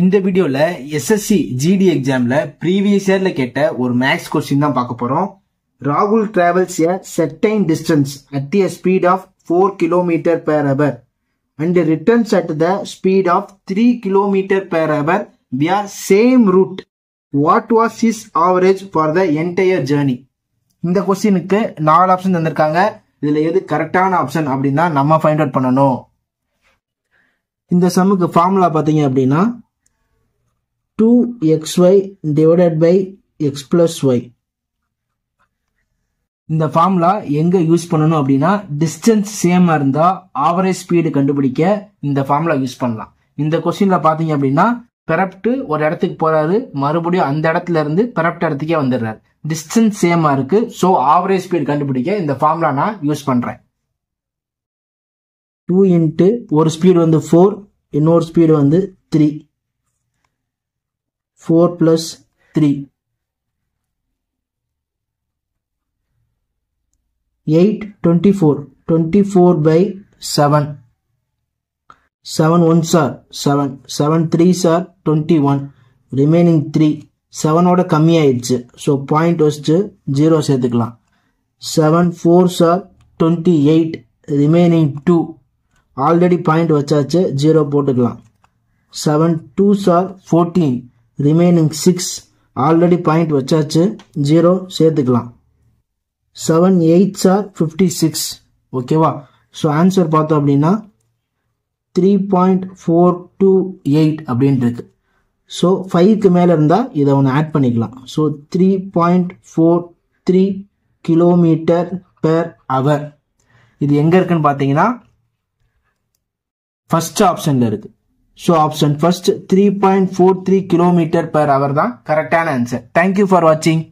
இந்த வீடியோல SSC GD எக்ஸாம்ல ப்ரீவியஸ் இயர்ல கேட்ட ஒரு மேக்ஸ் கொஸ்டின் தான் பார்க்க போறோம். ராகுல் travels a certain distance at a speed of four kilometer per hour and returns at the speed of three kilometer per hour via same route what was is average for the entire journey இந்த கொஸ்டினுக்கு நாலு option தந்திருக்காங்க. இதுல எது கரெக்டான option அப்படின்னா நம்ம find out பண்ணணும். இந்த சம்முக்கு ஃபார்முலா பார்த்தீங்க அப்படின்னா two x y divided by x plus y இந்த ஃபார்முலா எங்க யூஸ் பண்ணணும் அப்படின்னா டிஸ்டன்ஸ் சேமா இருந்தா ஆவரேஜ் ஸ்பீடு கண்டுபிடிக்க இந்த ஃபார்முலா யூஸ் பண்ணலாம். இந்த கொஸ்டின்ல பாத்தீங்க அப்படின்னா பெரப்ட்டு ஒரு இடத்துக்கு போறாரு மறுபடியும் அந்த இடத்துல இருந்து பெரப்ட் இடத்துக்கே வந்துடுறாரு. டிஸ்டன்ஸ் சேமா இருக்கு ஸோ ஆவரேஜ் ஸ்பீடு கண்டுபிடிக்க இந்த ஃபார்முலா நான் யூஸ் பண்றேன். டூ இன்ட்டு ஒரு ஸ்பீடு வந்து ஃபோர் இன்னொரு ஸ்பீடு வந்து three four plus three eight twenty four twenty four by seven seven one sir seven seven three sir twenty one remaining three செவனோட கம்மியாயிடுச்சு so point வச்சுட்டு zero சேர்த்துக்கலாம். Seven four sir twenty eight remaining two already point வச்சாச்சு. Zero போட்டுக்கலாம். Seven two sir fourteen remaining six already point வச்சாச்சு. Zero சேர்த்துக்கலாம். Seven eights are fifty six ஓகேவா so answer பார்த்தோம் அப்படின்னா three point four two eight அப்படின்ட்டு இருக்கு. So ஃபைவ்க்கு மேலே இருந்தால் இதை ஒன்று ஆட் பண்ணிக்கலாம். So three point four three kilometer per hour இது எங்கே இருக்குன்னு பார்த்தீங்கன்னா ஃபஸ்ட் ஆப்ஷனில் இருக்குது so option first three point four three kilometer per hour தான் கரெக்டான ஆன்சர் தேங்க்யூ ஃபார் வாட்சிங்